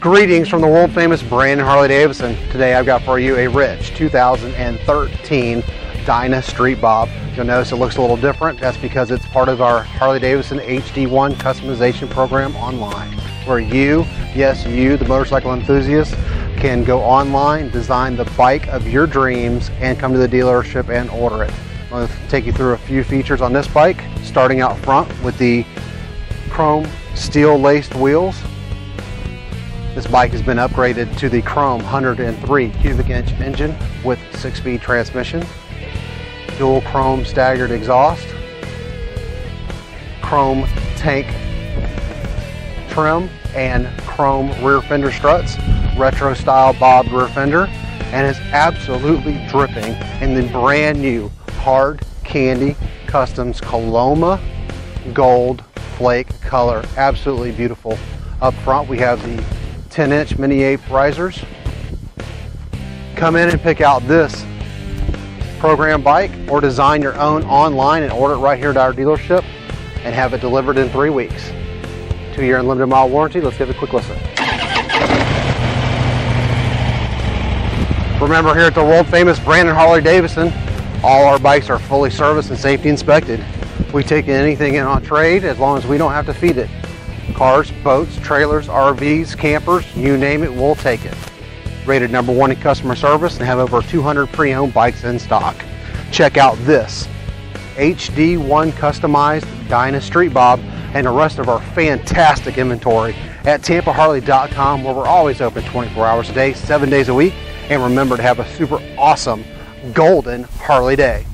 Greetings from the world famous Brandon Harley Davidson. Today I've got for you a rich 2013 Dyna Street Bob. You'll notice it looks a little different. That's because it's part of our Harley Davidson HD1 customization program online, where you, yes, you, the motorcycle enthusiast, can go online, design the bike of your dreams, and come to the dealership and order it. I'm going to take you through a few features on this bike, starting out front with the chrome steel laced wheels this bike has been upgraded to the Chrome 103 cubic inch engine with six-speed transmission, dual chrome staggered exhaust, chrome tank trim and chrome rear fender struts, retro style bobbed rear fender, and is absolutely dripping in the brand new hard candy customs Coloma gold flake color. Absolutely beautiful. Up front we have the 10 inch mini ape risers. Come in and pick out this program bike or design your own online and order it right here at our dealership and have it delivered in three weeks. Two year unlimited mile warranty. Let's give it a quick listen. Remember here at the world famous Brandon Harley Davidson, all our bikes are fully serviced and safety inspected. We take anything in on trade as long as we don't have to feed it. Cars, boats, trailers, RVs, campers, you name it, we'll take it. Rated number one in customer service and have over 200 pre-owned bikes in stock. Check out this HD1 customized Dyna Street Bob and the rest of our fantastic inventory at TampaHarley.com where we're always open 24 hours a day, seven days a week. And remember to have a super awesome golden Harley day.